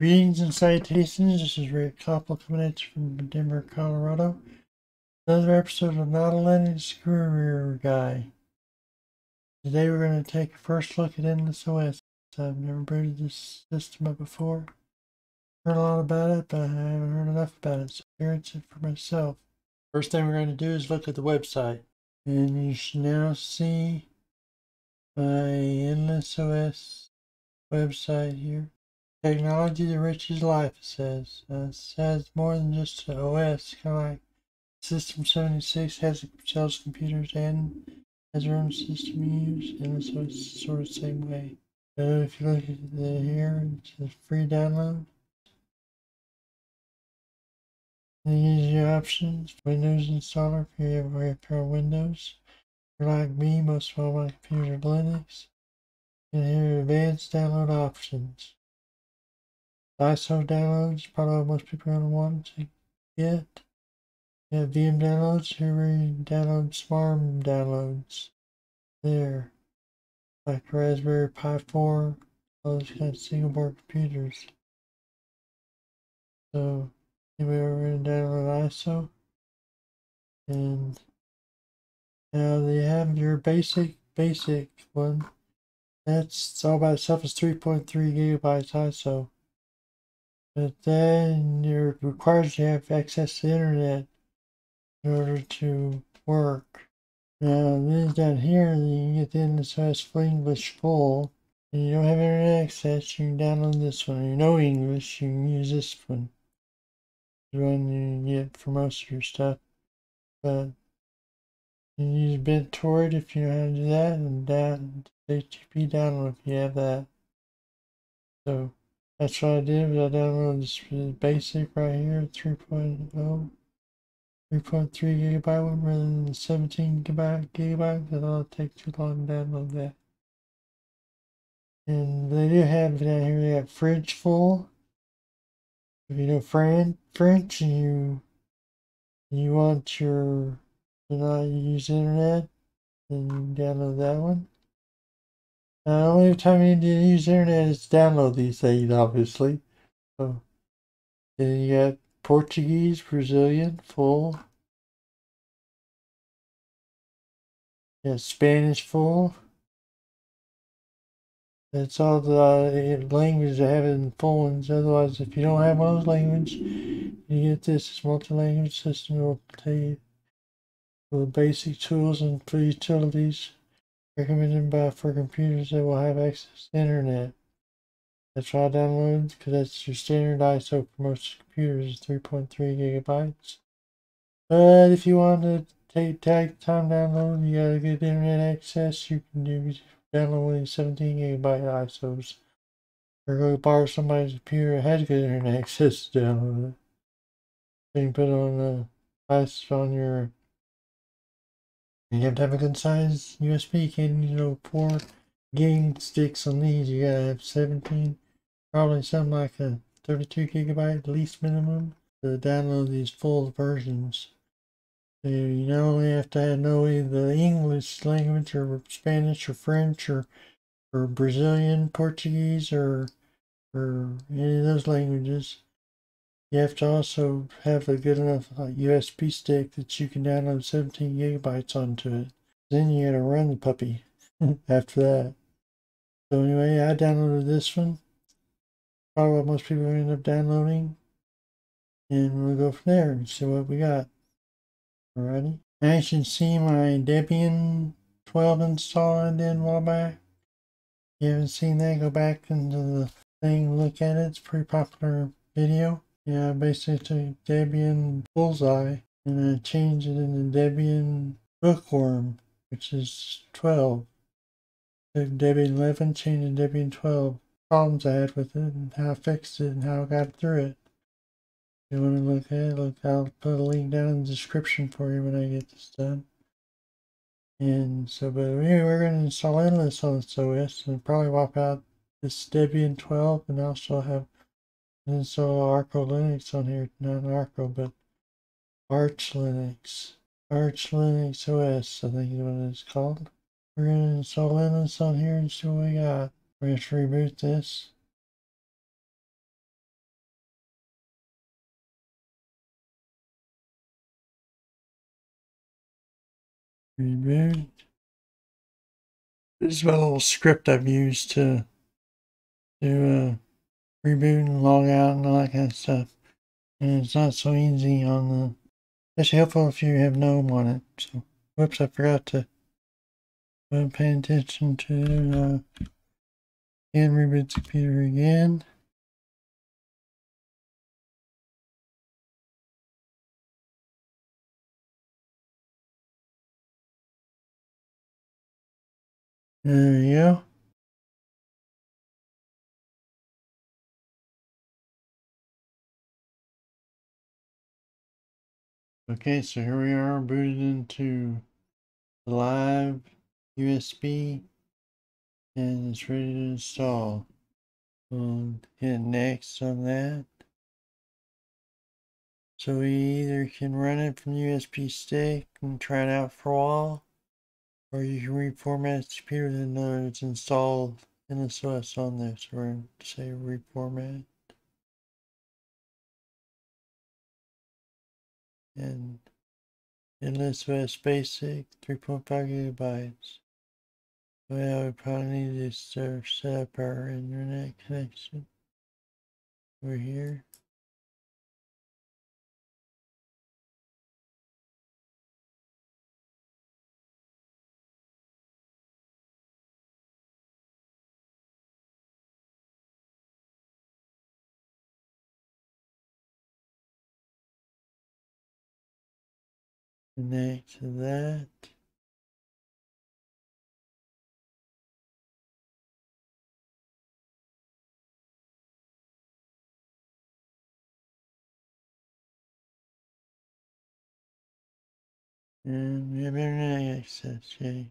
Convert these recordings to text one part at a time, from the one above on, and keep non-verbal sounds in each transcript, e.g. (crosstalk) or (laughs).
Greetings and salutations. This is Ray Copple coming at you from Denver, Colorado. Another episode of Not a Linux Guru Guy. Today we're going to take a first look at Endless OS. I've never booted this system up before. Heard a lot about it, but I haven't heard enough about it, so experience it for myself. First thing we're going to do is look at the website. And you should now see my Endless OS website here. Technology that enriches life, it says. Uh, it says more than just an OS, kind of like System 76 has sells computers and has their own system use, and so it's sort of the same way. If you look at the here, it's a free download. The easy options, Windows installer if you a pair of Windows. If you're like me, most of all my computers are Linux. And here are advanced download options. ISO downloads, probably most people are to want to get. Have VM downloads, here we download SMARM downloads. There. Like Raspberry Pi 4, all those kind of single board computers. So, anyway, we're to download ISO. And now they have your basic, basic one. That's all by itself is 3.3 gigabytes ISO. But then you're required to have access to the internet in order to work. Now, then down here, you can get the Endless OS for English full. And you don't have internet access, you can download this one. You know English, you can use this one. The one you get for most of your stuff. But you use BitTorrent if you know how to do that, and down HTTP download if you have that. So that's what I did, was I downloaded this basic right here, 3.0, 3.3 gigabyte one rather than the 17 gigabyte, gigabyte, it'll take too long to download that. And they do have down here, they have fridge full. If you know Fran French and you, you want your, to not use internet, then you download that one. Uh, the only time you need to use internet is download these things, obviously. So, then you got Portuguese, Brazilian, full. Spanish full. That's all the uh, languages that have it in full ones. Otherwise, if you don't have one of those languages, you get this. Multi-language system. It will tell you the basic tools and for utilities recommended by for computers that will have access to internet. That's why I download because that's your standard ISO for most computers is 3.3 gigabytes. But if you want to take, take time download, you gotta get internet access. You can do download of 17 gigabyte ISOs, or go borrow somebody's computer that has good internet (laughs) access to download it. You put it on the device on your you have to have a good size USB can you know four game sticks on these. You gotta have 17, probably something like a 32 gigabyte least minimum to download these full versions. So you not only have to know the English language or Spanish or French or or Brazilian, Portuguese or or any of those languages, you have to also have a good enough uh, USB stick that you can download 17 gigabytes onto it. Then you gotta run the puppy (laughs) after that. So anyway, I downloaded this one. Probably what most people end up downloading. And we'll go from there and see what we got. Alrighty. You can see my Debian 12 install I did a while back. If you haven't seen that, go back into the thing, look at it. It's a pretty popular video. Yeah, basically took Debian Bullseye and I changed it into Debian Bookworm, which is 12. Took Debian 11, changed to Debian 12. Problems I had with it and how I fixed it and how I got through it. If you want to look at it, look, I'll put a link down in the description for you when I get this done. And so, but anyway, we're going to install Endless on this OS and probably wipe out this Debian 12 and also have install Arco Linux on here, not Arco, but Arch Linux. Arch Linux OS, I think is what it's called. We're going to install Linux on here and see what we got. We have to reboot this. Reboot. This is my little script I've used to do uh, reboot and log out and all that kind of stuff. And it's not so easy on the. It's helpful if you have GNOME on it. So, whoops, I forgot to uh, pay attention to uh, and reboot the computer again. There we go. Okay, so here we are booted into the live USB and it's ready to install. We'll hit next on that. So we either can run it from the USB stick and try it out for a while, or you can reformat the computer and know it's installed Endless OS on there. So we're going to say reformat. And Endless OS basic 3.5 gigabytes. Well, we probably need to set up our internet connection. We're here. Connect to that. And we have internet access, yay.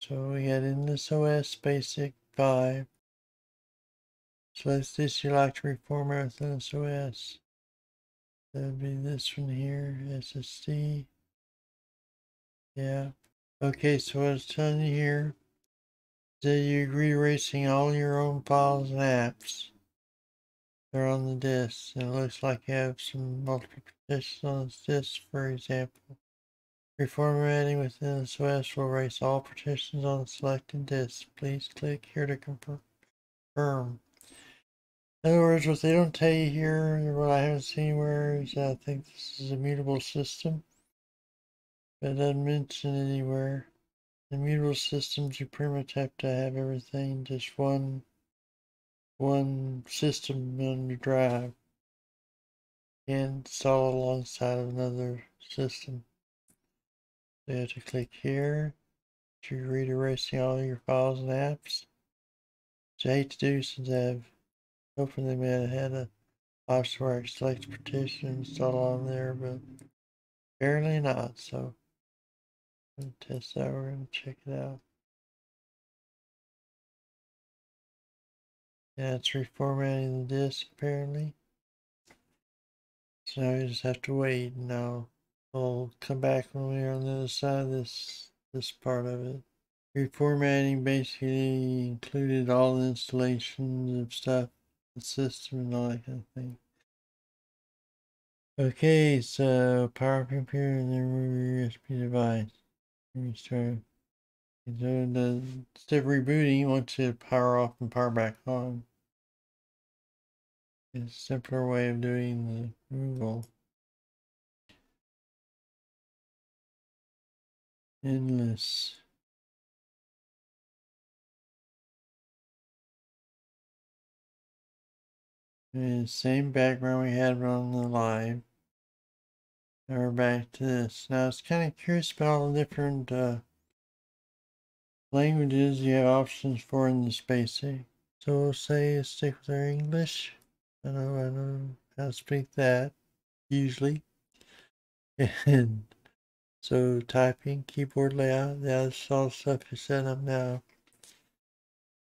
So we got Endless OS Basic 5. So let's this like to reformat with Endless OS. That would be this one here, SSD. Yeah. Okay, so what it's telling you here is that you agree erasing all your own files and apps. They're on the disk, it looks like you have some multiple partitions on this disk, for example. Reformatting within Endless OS will erase all partitions on the selected disk. Please click here to confirm. In other words, what they don't tell you here, what I haven't seen anywhere, is I think this is a mutable system. But it doesn't mention anywhere. In mutable systems, you pretty much have to have everything just one, one system on your drive. And install alongside of another system. So you have to click here to read erasing all your files and apps. Which I hate to do since I've Hoping they may have had a I select partition installed on there, but apparently not. So I'm going to test that. We're going to check it out. Yeah, it's reformatting the disk apparently. So we just have to wait. Now we'll come back when we're on the other side of this this part of it. Reformatting basically included all the installations of stuff the system and all that kind of thing. Okay, so power computer and then USB device. Restart. So the instead of rebooting, you want to power off and power back on. It's a simpler way of doing the removal. Endless. And same background we had on the live. Now we're back to this. Now I was kind of curious about all the different uh, languages you have options for in this basic. So we'll say stick with our English. I know I know how to speak that usually. And so typing, keyboard layout, that's all stuff you set up now.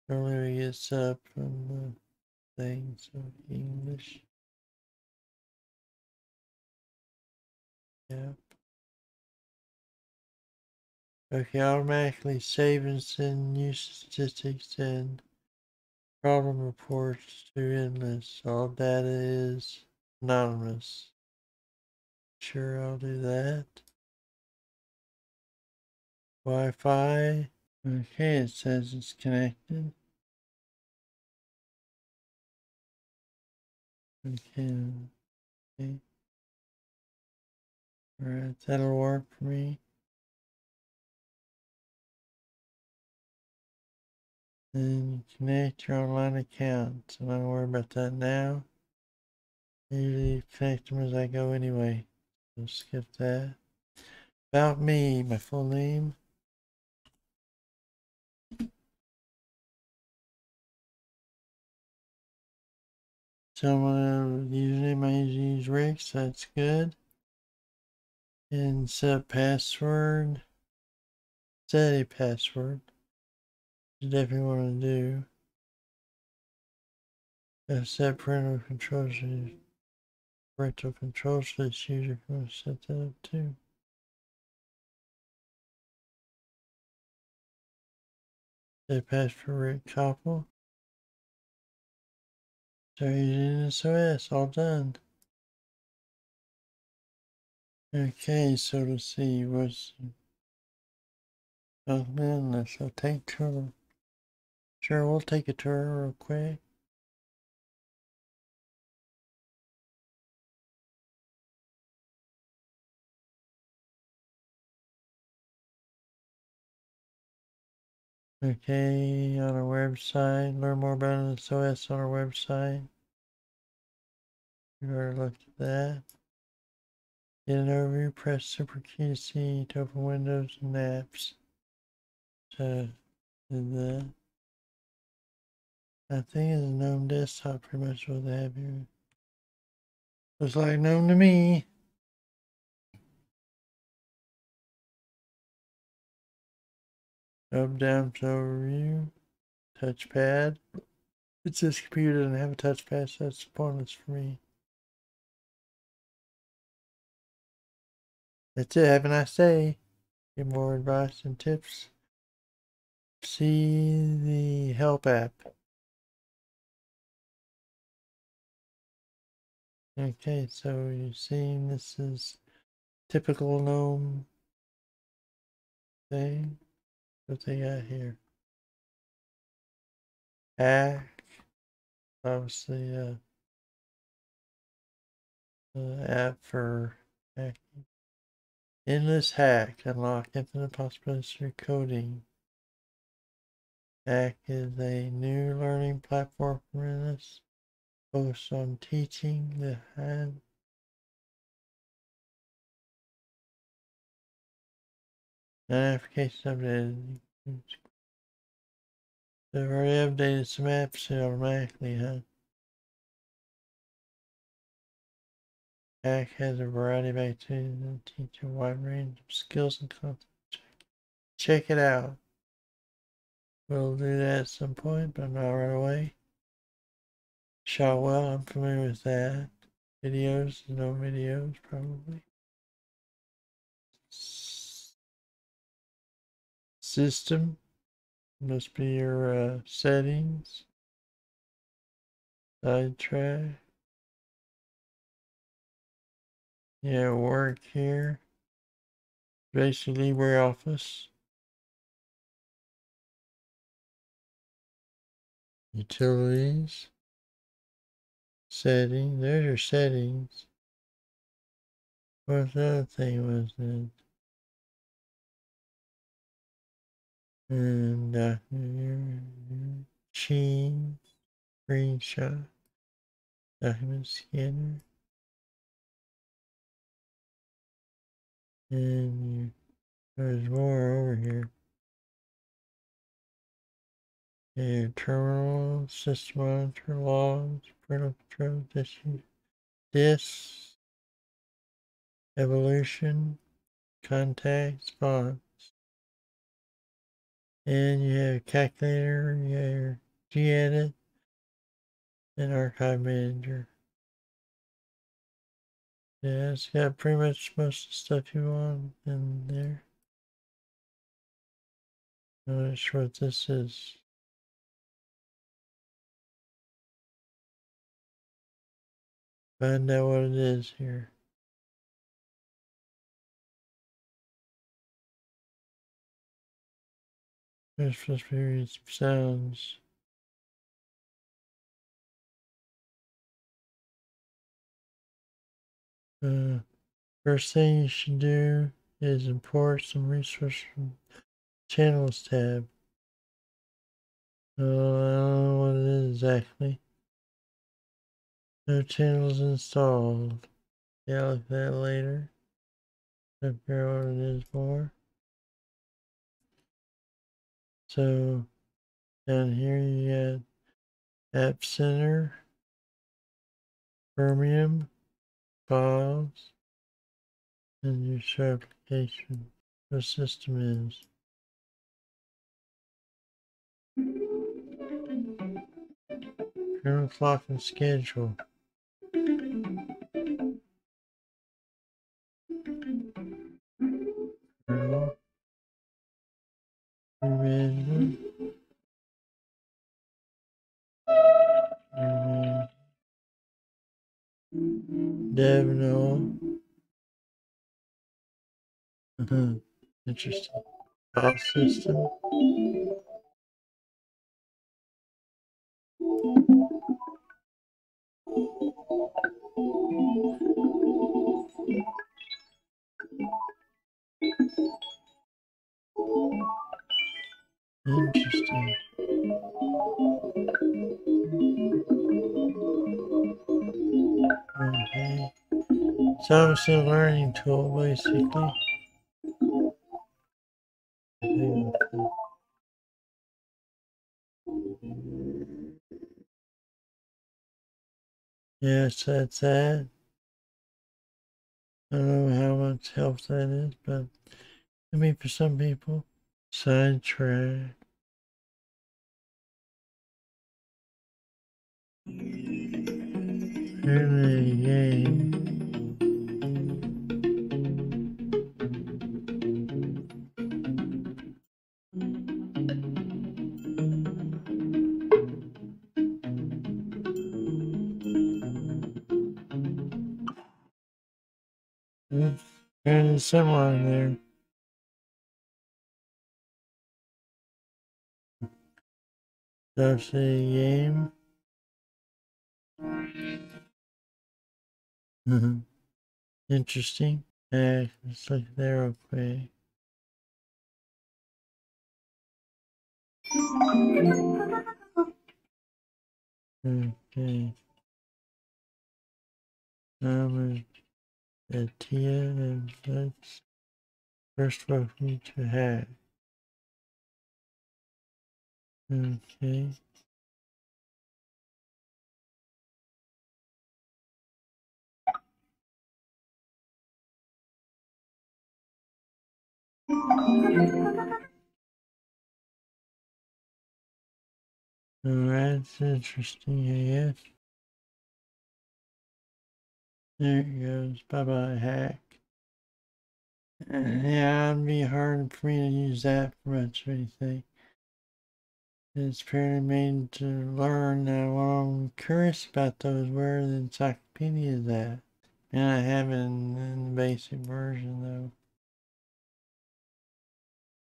Normally we get set up from the things of English. Yep. Okay, automatically save and send new statistics and problem reports to endless. All data is anonymous. Sure, I'll do that. Wi-Fi. Okay, it says it's connected. Okay. okay. Alright, that'll work for me. Then connect your online account. I'm not worry about that now. Usually connect them as I go anyway. So skip that. About me, my full name. So my username I usually use Rick, so that's good. And set password. Set a password. You definitely want to do. Set parental controls. Parental controls for this user. To set that up too. Set password Rick Copple. So using SOS, all done. Okay, so let's see what's oh man, let's take tour. Sure, we'll take a tour real quick. Okay, on our website, learn more about SOS on our website. You already looked at that. Get an overview, press super key to see to open windows and apps. So, did that. I think it's a GNOME desktop, pretty much what they have here. Looks like GNOME to me. Up, down, to overview. Touchpad. It's this computer doesn't have a touchpad, so that's pointless for me. That's it. Have a nice day. Get more advice and tips. See the help app. Okay, so you're seeing this is typical GNOME thing. What they got here? Hack. Obviously, uh, the app for hacking. Endless Hack. Unlock infinite possibilities through coding. Hack is a new learning platform for Endless. Focused on teaching the hand. Notification updated. They've already updated some apps automatically, huh? Hack has a variety of activities that teach a wide range of skills and content. Check it out. We'll do that at some point, but not right away. Shotwell, I'm familiar with that. Videos, no videos, probably. System must be your uh, settings. Sidetrack. Yeah, work here. Basically, we're office. Utilities. Setting. There's your settings. what's the other thing was it? And uh, Sheen. Screenshot. Document scanner. And there's more over here. Yeah, terminal, system monitor, logs, parental control, issue, this, evolution, contacts, fonts. And you have calculator, you have your gedit, and archive manager. Yeah, it's got pretty much most of the stuff you want in there. I'm not sure what this is. Find out what it is here. First, period sounds. Uh, first thing you should do is import some resources from channels tab. Uh, I don't know what it is exactly. No channels installed. Yeah, I'll look at that later. Figure out what it is more. So down here you got App Center, Chromium, files, and your show application. Your system is. Kernel clock and schedule. Management. Uh, Dev no. Uh-huh. Interesting. File system. Interesting. Okay. So it's a learning tool basically. Yes, that's that. I don't know how much help that is, but I mean for some people. Sidetrack. Early game. There's in there. That's a game. Mhm. Interesting. Yeah, let's look there Okay. quick. Okay. Um, a Tia and let's first need to have. Okay. Oh, that's interesting, I guess. There it goes. Bye bye, hack. Uh, yeah, it'd be hard for me to use that for much of anything. It's pretty made to learn. Now, what I'm curious about though is where the encyclopedia is at. And I have it in, in the basic version though.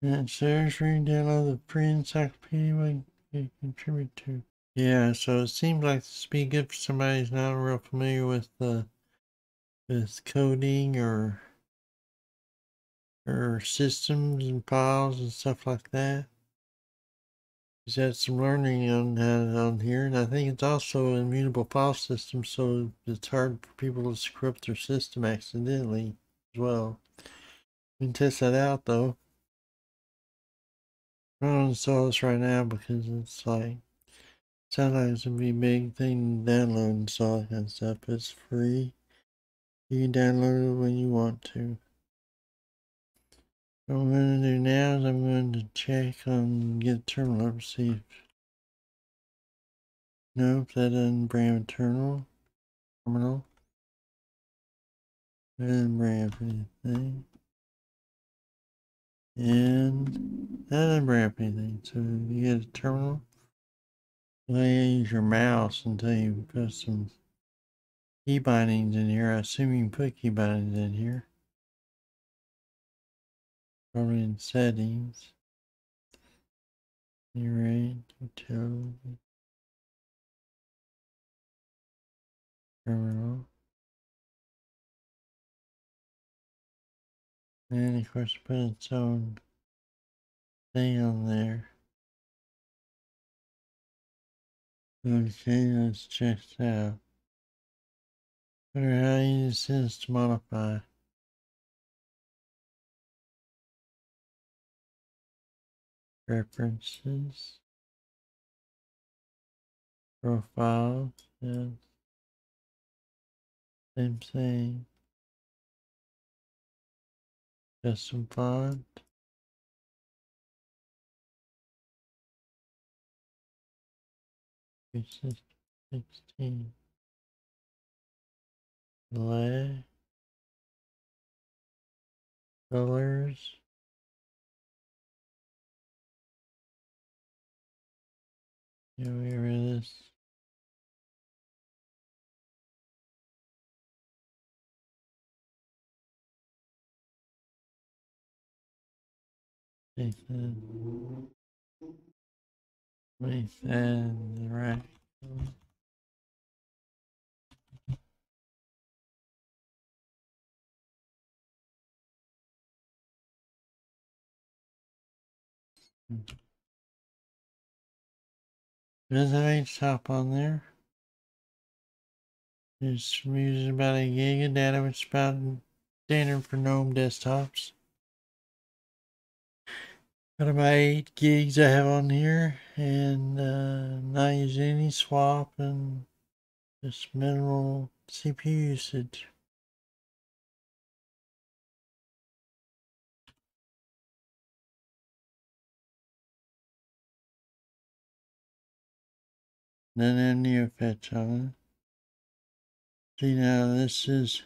And it says re-download the free encyclopedia can contribute to. Yeah, so it seems like this would be good for somebody who's not real familiar with the with coding or or systems and files and stuff like that. He's had some learning on on here, and I think it's also an immutable file system, so it's hard for people to up their system accidentally as well. We can test that out though. I'm gonna install this right now because it's like sounds like it's gonna be a big thing to download and all that kind of stuff. It's free. You can download it when you want to. What I'm going to do now is I'm going to check on get terminal up see if nope that doesn't bring up terminal terminal. That doesn't bring up anything. And that doesn't bring up anything. So you get a terminal. You use your mouse until you put some key bindings in here. I assume you can put key bindings in here. Probably in settings. rate, utility, terminal. And of course put its own thing on there. Okay, let's check it out. Wonder how is to modify. Preferences. Profile, yeah. Same thing. Custom font. Sixteen. Delay. Colors. Yeah, we read this. Nathan. Nathan, right. Does any top on there? It's using about a gig of data, which is about standard for GNOME desktops. Got about 8 gigs I have on here and uh, not using any swap and just minimal CPU usage. Then a NeoFetch on it. See now this is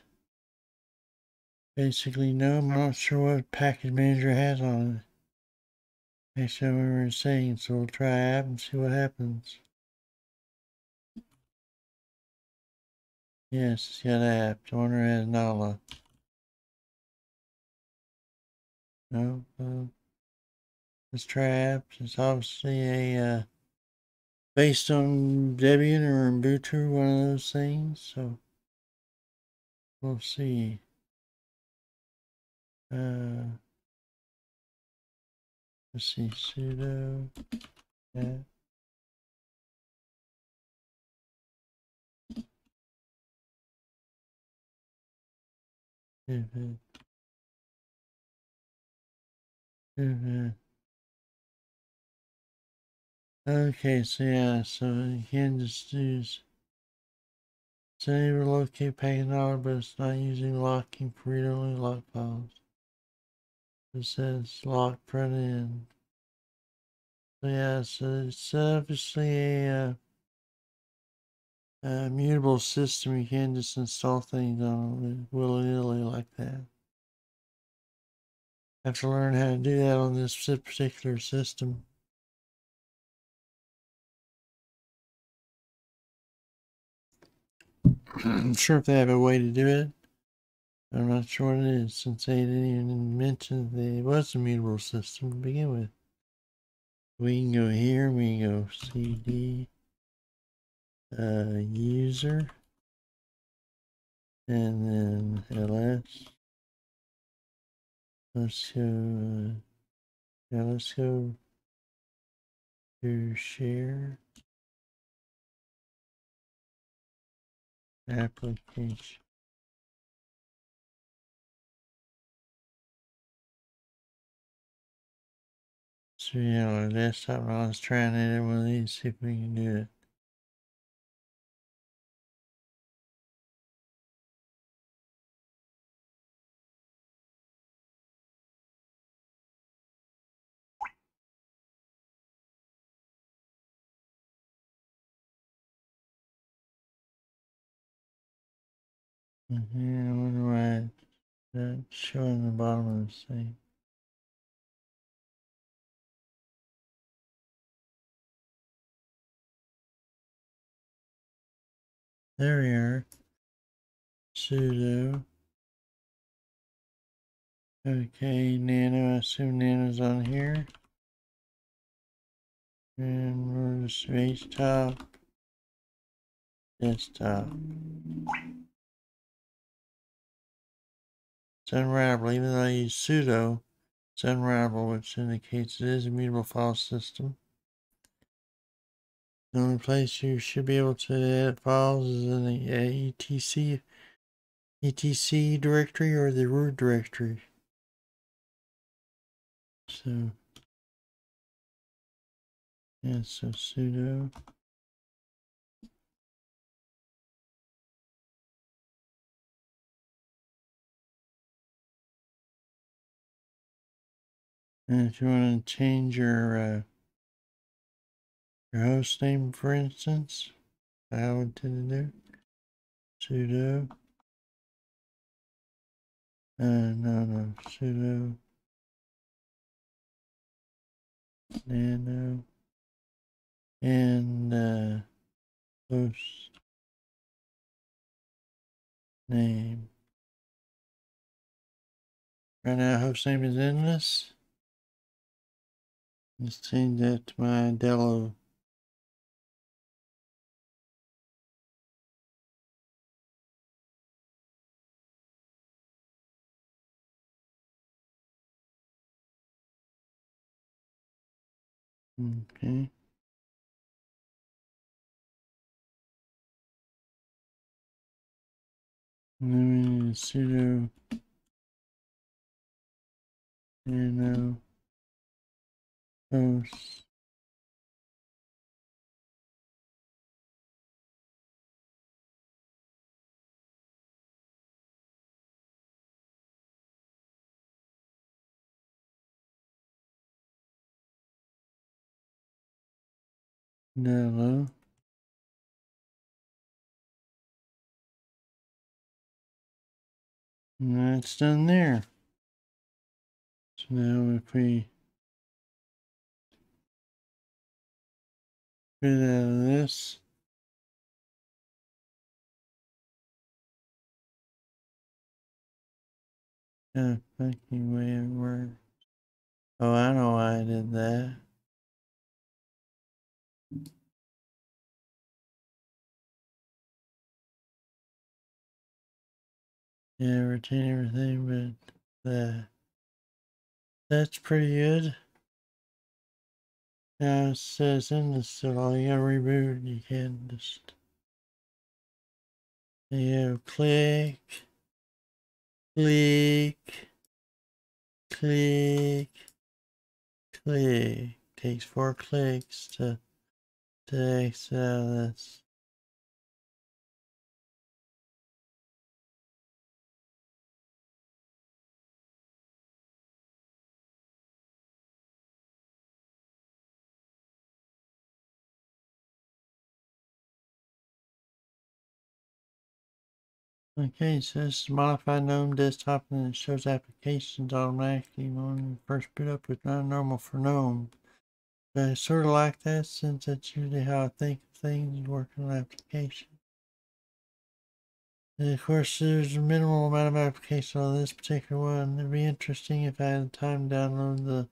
basically no, I'm not sure what package manager has on it. Actually, we were saying, so we'll try apt and see what happens. Yes, it's got apt. The owner has Nala. No, uh, let's try apps. It's obviously a uh, based on Debian or Ubuntu, one of those things. So we'll see. Uh, let's see, sudo yeah. Pivot. Pivot. Okay, so yeah, so you can just use save or locate packet dollar, but it's not using locking read-only lock files. It says lock front end. So yeah, so it's obviously a, uh, a mutable system. You can't just install things on it willy-nilly like that. Have to learn how to do that on this particular system. I'm sure if they have a way to do it. I'm not sure what it is since they didn't even mention that it was a mutable system to begin with. We can go here, we can go CD uh, user and then ls. Let's go, uh, yeah, let's go to share. Application. So yeah, our desktop, I was trying it of these, see if we can do it. Why that's showing the bottom of the. There we are. Sudo. Okay, nano, I assume nano's on here. And we're space top Desktop. Unravel, even though I use sudo, it's unravel, which indicates it is a mutable file system. The only place you should be able to edit files is in the etc etc directory or the root directory. So, yeah, so sudo. And if you want to change your uh, your host name, for instance, I would tend to do sudo. Uh, no, no, sudo nano and uh, host name. Right now, host name is endless. Let's change that my Delo. Okay. And then we need sudo And that's done there. So now if we get out this, kind of funky way it works. Oh, I know why I did that. Yeah, retain everything, but that that's pretty good. Now it says in the still you reboot, you can't just you click, click, click, click. Takes four clicks to to exit out of this. Okay, so this is modified GNOME desktop and it shows applications automatically when you first boot up with not normal for GNOME. But I sort of like that since that's usually how I think of things working on applications. And of course, there's a minimal amount of application on this particular one. It'd be interesting if I had time to download the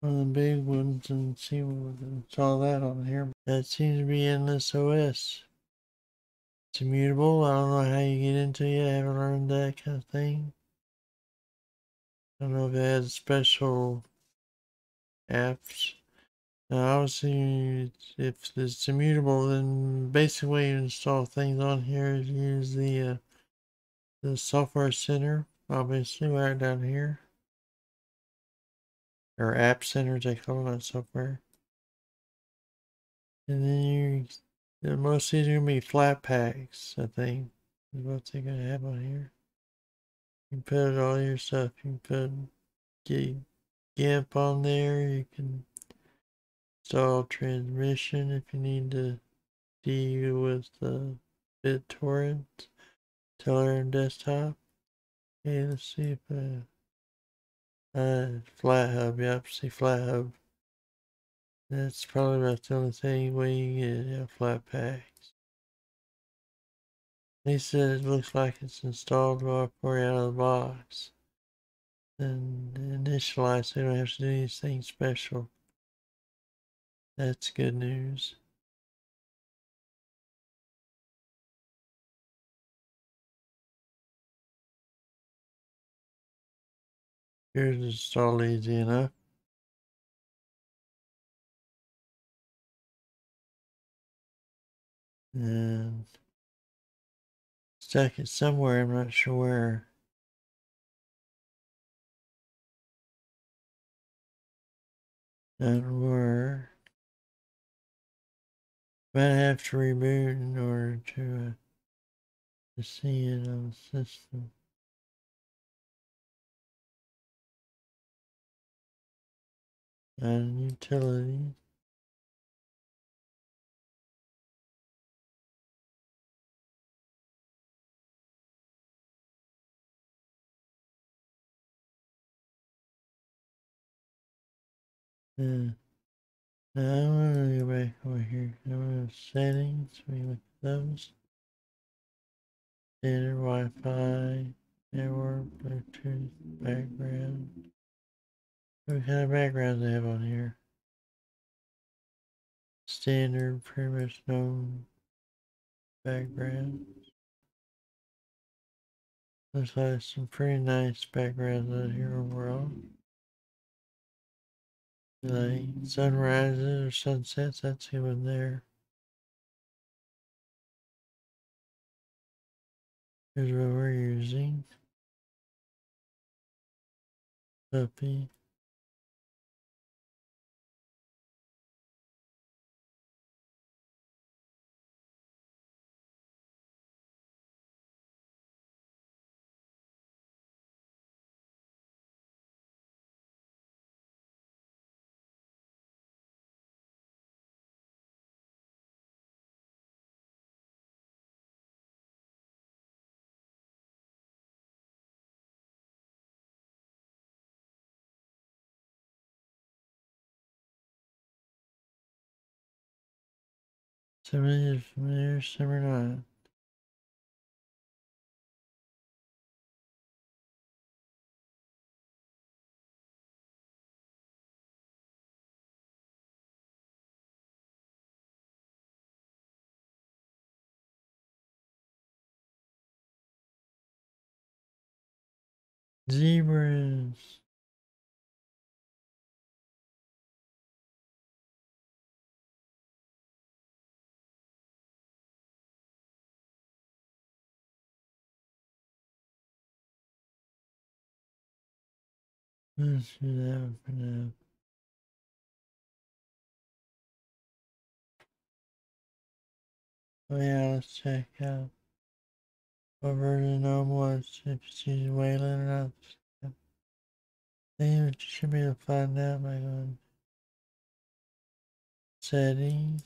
one of the big ones and see what all that on here. That seems to be Endless OS. It's immutable. I don't know how you get into it. I haven't learned that kind of thing. I don't know if it has special apps. Now, obviously, if it's immutable, then basically you install things on here is use the uh, the software center, obviously right down here, or app center they call that software. And then you most of these are gonna be Flatpaks, I think. Is what they're gonna have on here. You can put all your stuff. You can put GIMP on there. You can install transmission if you need to deal with the BitTorrent, Telegram desktop. Okay, let's see if uh, uh FlatHub. Yep, see FlatHub. That's probably about the only thing we you get yeah, Flatpaks. He said it looks like it's installed right for you out of the box. And initialize, so you don't have to do anything special. That's good news. Here's install easy enough. And stuck it somewhere, I'm not sure where. And where. Might have to reboot in order to, uh, to see it on the system. And utility. Yeah. I'm gonna go back over here. I'm gonna settings. We look at those. Standard Wi-Fi, network, Bluetooth, background. What kind of backgrounds they have on here? Standard, pretty much known background. Looks like some pretty nice backgrounds out here overall. Like sunrises or sunsets, that's even there. Here's what we're using. Puppy. Is familiar, are not. Zebras. Mm-hmm. Oh yeah, let's check out what version GNOME was, if she's. I think you should be able to find out by going settings.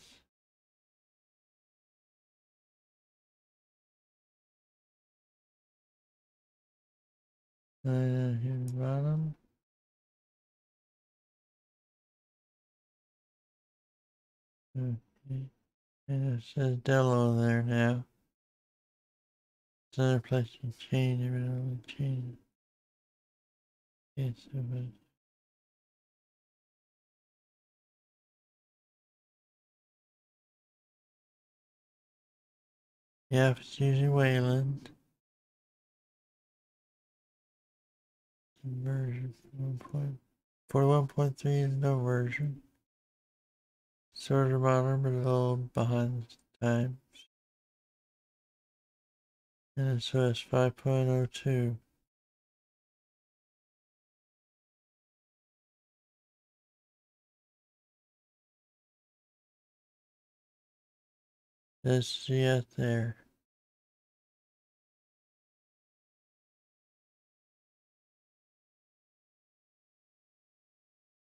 Right down here the bottom. Okay. And it says Delo there now. It's another place to change it, but I don't change it. Okay, so but Yeah, it's using Wayland. Version 1.41.3 is no version. Sort of modern, but a little behind times. And so it's 5.02. Let's it there.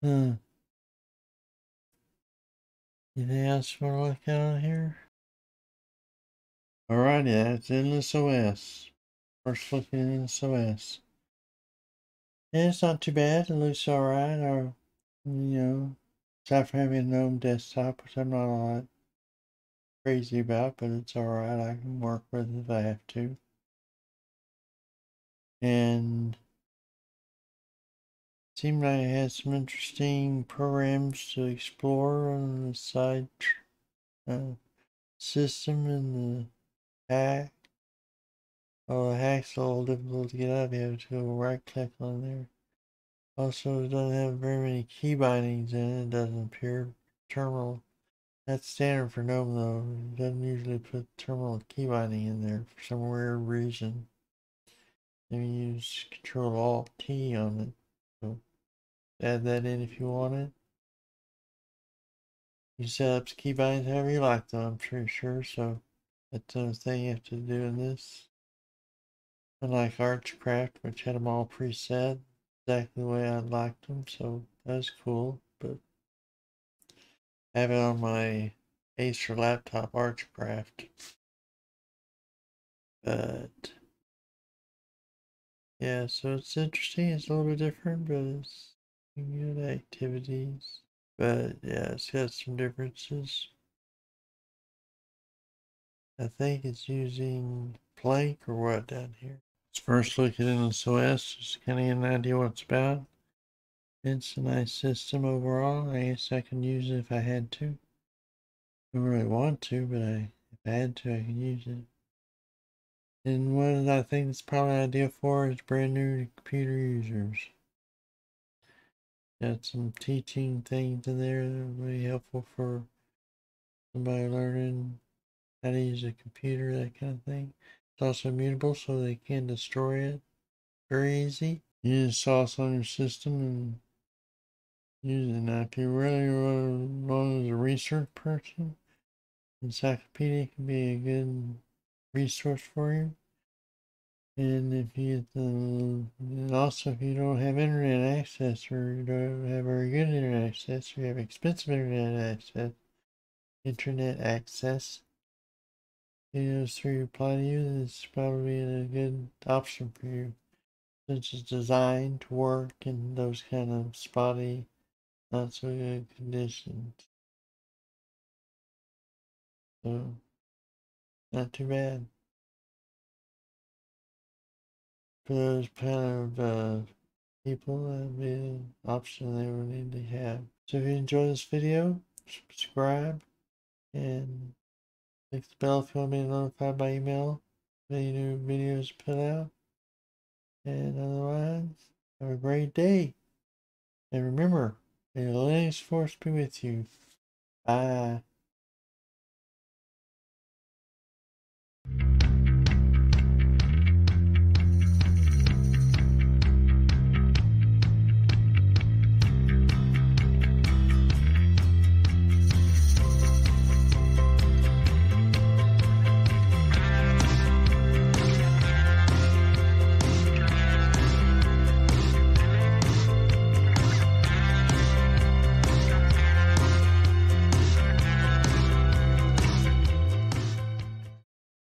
Hmm. Anything else you want to look on here? Alrighty, that's Endless OS. First look at Endless OS. Yeah, it's not too bad. It looks alright. Or, you know, aside from having a GNOME desktop, which I'm not all that crazy about, but it's alright. I can work with it if I have to. And seemed like it had some interesting programs to explore on the side uh, system and the hack. Oh, the hack's a little difficult to get out. You have to right click on there. Also, it doesn't have very many key bindings in it. It doesn't appear terminal. That's standard for GNOME though. It doesn't usually put terminal key binding in there for some weird reason. You use Control Alt T on it. Add that in if you want it. You set up keybinds however you like though, I'm pretty sure. So that's the thing you have to do in this. Unlike Archcraft, which had them all preset exactly the way I liked them, so that's cool. But I have it on my Acer laptop Archcraft. But yeah, so it's interesting. It's a little bit different, but it's good activities. But yeah, it's got some differences. I think it's using Plank or what down here. Let's first look at Endless OS, just kind of get an idea what it's about. It's a nice system overall. I guess I can use it if I had to. I don't really want to, but I, if I had to, I can use it. And what I think it's probably ideal for is brand new computer users. Got some teaching things in there that are be helpful for somebody learning how to use a computer, that kind of thing. It's also immutable so they can destroy it very easy. Use sauce on your system and use it. Now, if you really want as a research person, encyclopedia can be a good resource for you. And if you uh, and also if you don't have internet access or you don't have very good internet access or you have expensive internet access, internet access, you know, through apply to you, this is probably a good option for you. Since it's designed to work in those kind of spotty, not so good conditions. So, not too bad. For those kind of uh, people, that'd be an option they would need to have. So if you enjoy this video, subscribe and click the bell if you want to be notified by email any new videos put out. And otherwise, have a great day. And remember, may the Linux Force be with you. Bye.